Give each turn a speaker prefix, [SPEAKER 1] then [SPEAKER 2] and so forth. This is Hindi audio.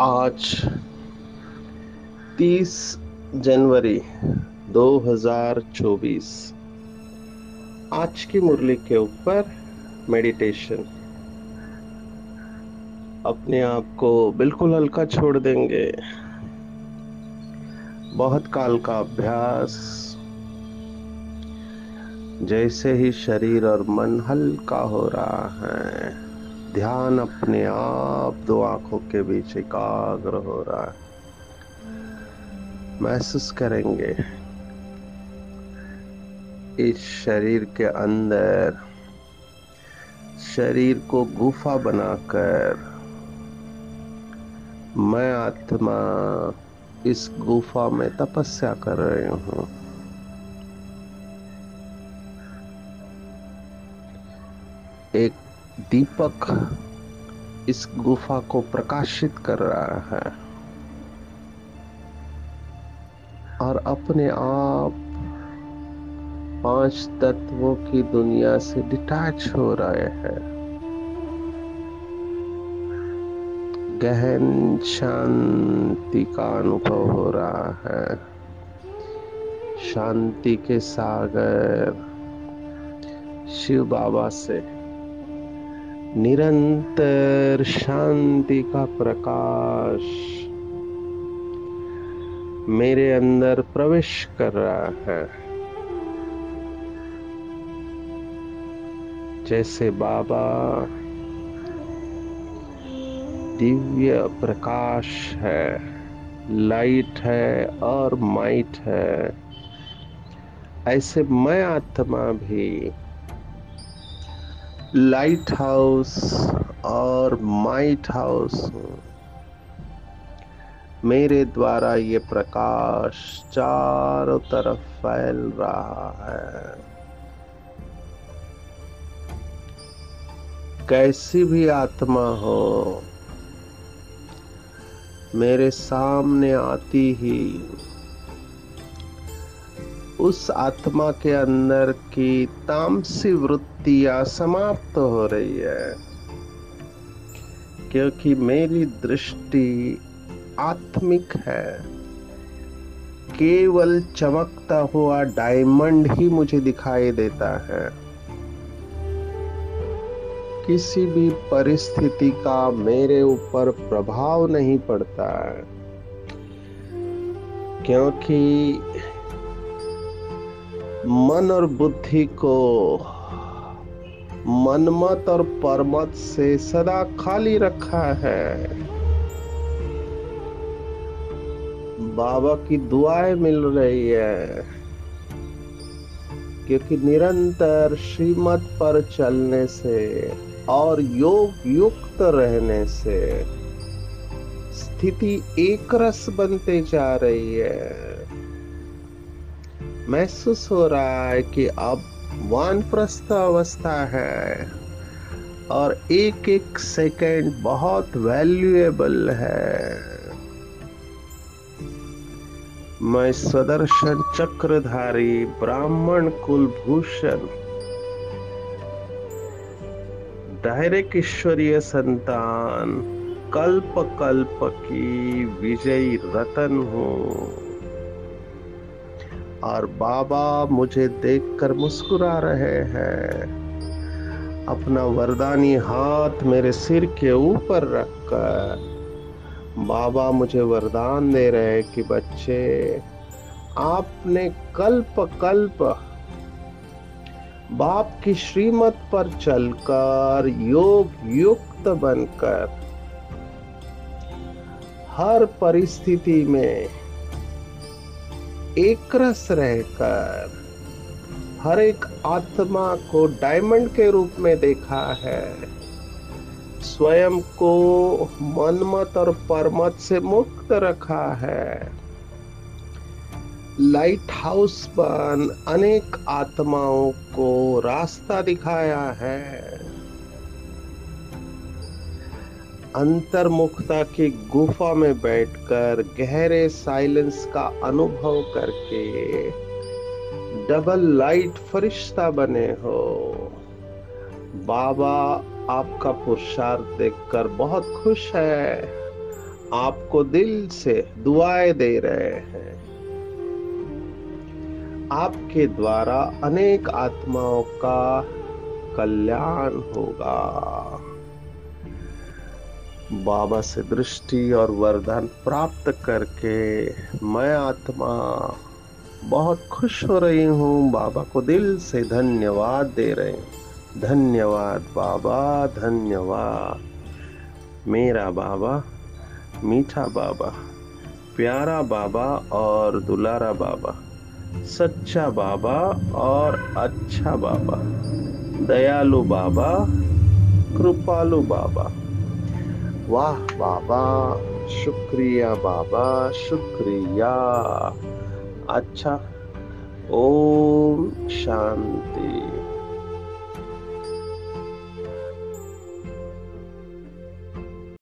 [SPEAKER 1] आज 30 जनवरी 2024 आज की मुरली के ऊपर मेडिटेशन अपने आप को बिल्कुल हल्का छोड़ देंगे। बहुत काल का अभ्यास। जैसे ही शरीर और मन हल्का हो रहा है ध्यान अपने आप दो आँखों के बीच एकाग्र हो रहा है। महसूस करेंगे, इस शरीर के अंदर, शरीर को गुफा बनाकर, मैं आत्मा इस गुफा में तपस्या कर रही हूँ। एक दीपक इस गुफा को प्रकाशित कर रहा है और अपने आप पाँच तत्वों की दुनिया से डिटैच हो रहे हैं। गहन शांति का अनुभव हो रहा है। शांति के सागर शिव बाबा से। निरंतर शांति का प्रकाश मेरे अंदर प्रवेश कर रहा है। जैसे बाबा दिव्य प्रकाश है, लाइट है और माइट है, ऐसे मैं आत्मा भी लाइट हाउस और माइट हाउस मेरे द्वारा ये प्रकाश चारों तरफ़ फैल रहा है। कैसी भी आत्मा हो, मेरे सामने आती ही उस आत्मा के अंदर की तामसी वृत्तियाँ समाप्त हो रही है। क्योंकि मेरी दृष्टि आत्मिक है। केवल चमकता हुआ डायमंड ही मुझे दिखाई देता है। किसी भी परिस्थिति का मेरे ऊपर प्रभाव नहीं पड़ता है। क्योंकि मन और बुद्धि को मनमत और परमत से सदा खाली रखा है। बाबा की दुआएँ मिल रही है, क्योंकि निरंतर श्रीमत पर चलने से और योग युक्त रहने से स्थिति एक रस बनते जा रही है। महसूस हो रहा है कि अब वानप्रस्थ अवस्था है और एक एक सेकंड बहुत वैल्यूएबल है। मैं स्वदर्शन चक्रधारी ब्राह्मण कुलभूषण डायरेक्ट ईश्वरीय संतान कल्प कल्प की विजयी रतन हूँ। और बाबा मुझे देखकर मुस्कुरा रहे हैं। अपना वरदानी हाथ मेरे सिर के ऊपर रखकर, बाबा मुझे वरदान दे रहे हैं कि बच्चे, आपने कल्प कल्प बाप की श्रीमत पर चलकर योग युक्त बनकर हर परिस्थिति में एक रस रहकर हर एक आत्मा को डायमंड के रूप में देखा है। स्वयं को मनमत और परमत से मुक्त रखा है। लाइट हाउस बन अनेक आत्माओं को रास्ता दिखाया है। अंतर्मुखता की गुफा में बैठकर गहरे साइलेंस का अनुभव करके डबल लाइट फरिश्ता बने हो। बाबा, आपका पुरुषार्थ देखकर बहुत खुश है। आपको दिल से दुआएँ दे रहे हैं। आपके द्वारा अनेक आत्माओं का कल्याण होगा। बाबा से दृष्टि और वरदान प्राप्त करके मैं आत्मा बहुत खुश हो रही हूँ। बाबा को दिल से धन्यवाद दे रहे हैं। धन्यवाद बाबा, धन्यवाद। मेरा बाबा, मीठा बाबा, प्यारा बाबा और दुलारा बाबा, सच्चा बाबा और अच्छा बाबा, दयालु बाबा, कृपालु बाबा। वाह बाबा शुक्रिया बाबा शुक्रिया। अच्छा ओम शांति।